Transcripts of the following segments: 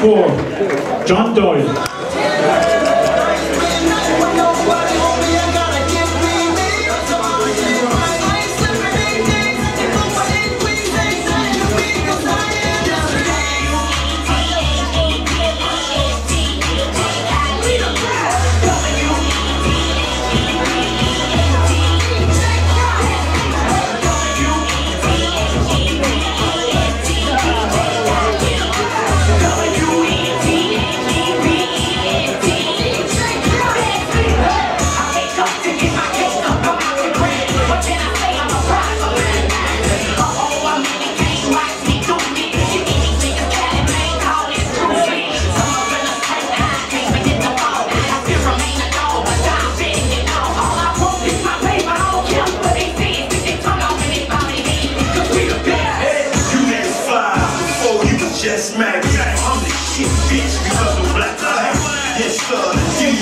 64, John Doyle.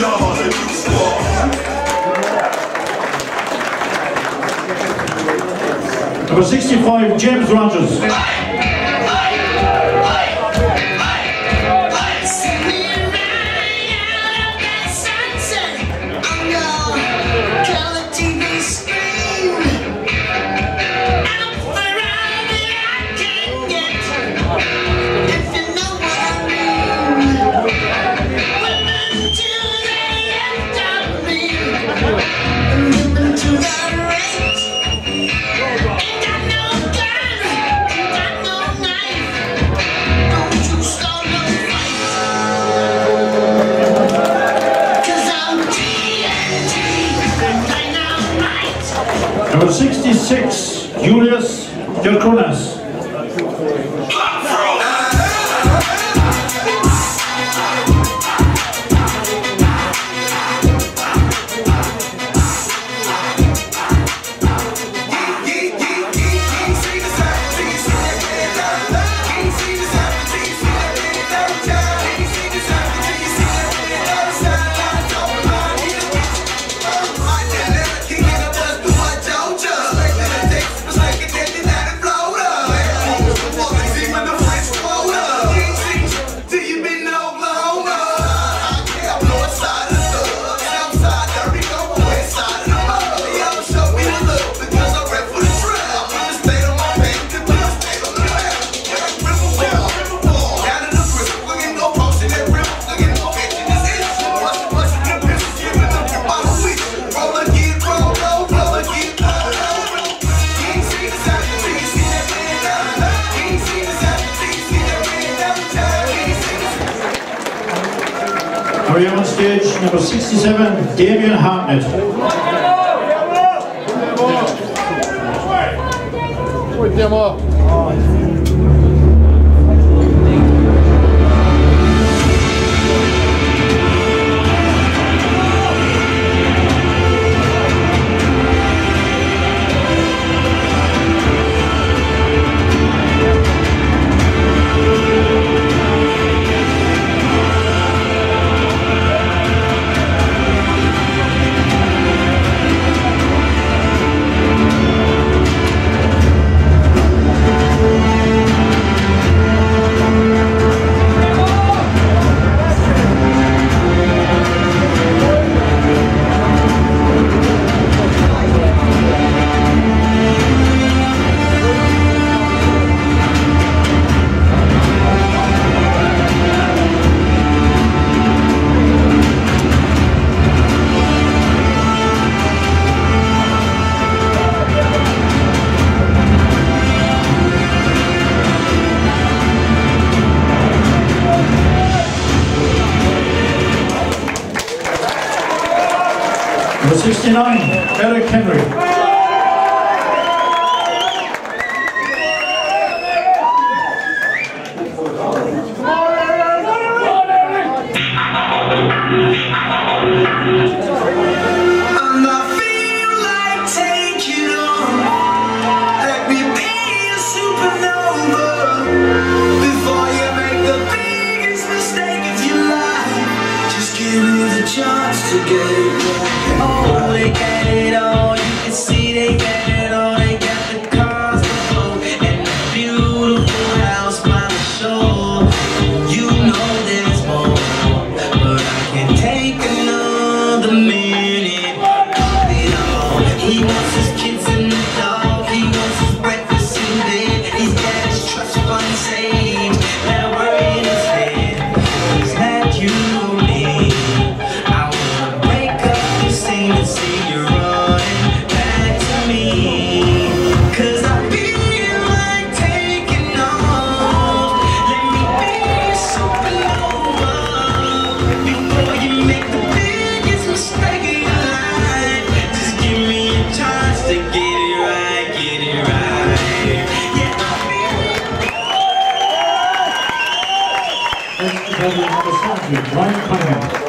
New squad. Number 65, James Rogers. Number 66, Julius Jalkunas. 67, Damien Hartnett. Number Henry. Chance to get it they get it all. You can see they get it Thank you, One comment.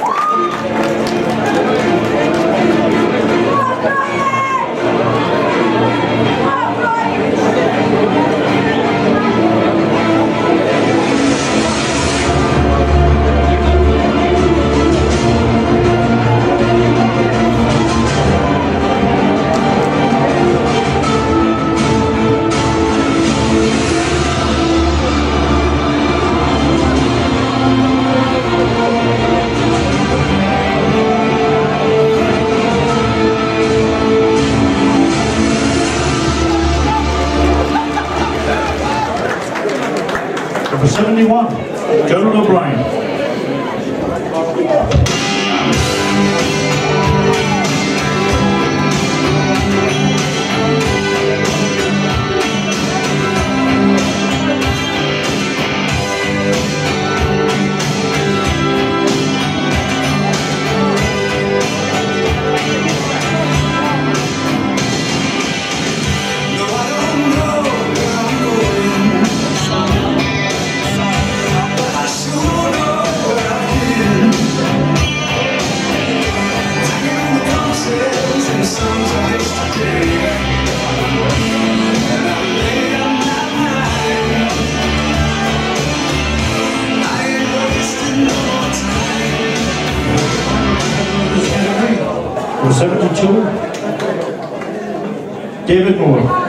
continua.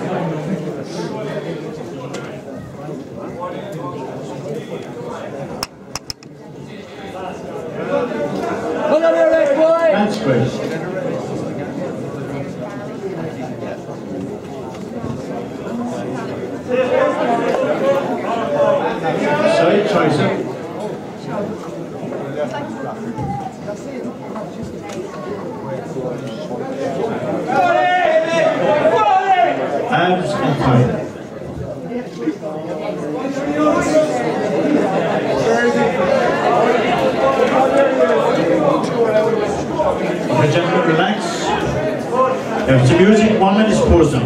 Gentlemen, relax. Music, one minute pause them.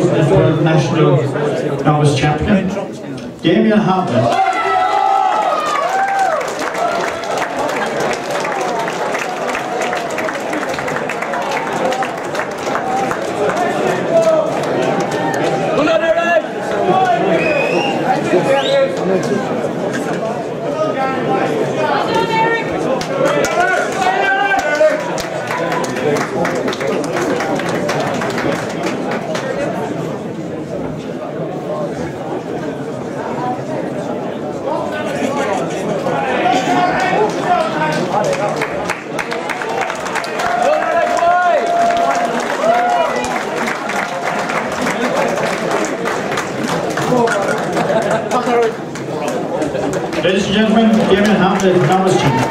and the 2012 National Novice Champion, Damien Hamlin. Come on, Ladies and gentlemen, Damien Hamlin, Novice Champion.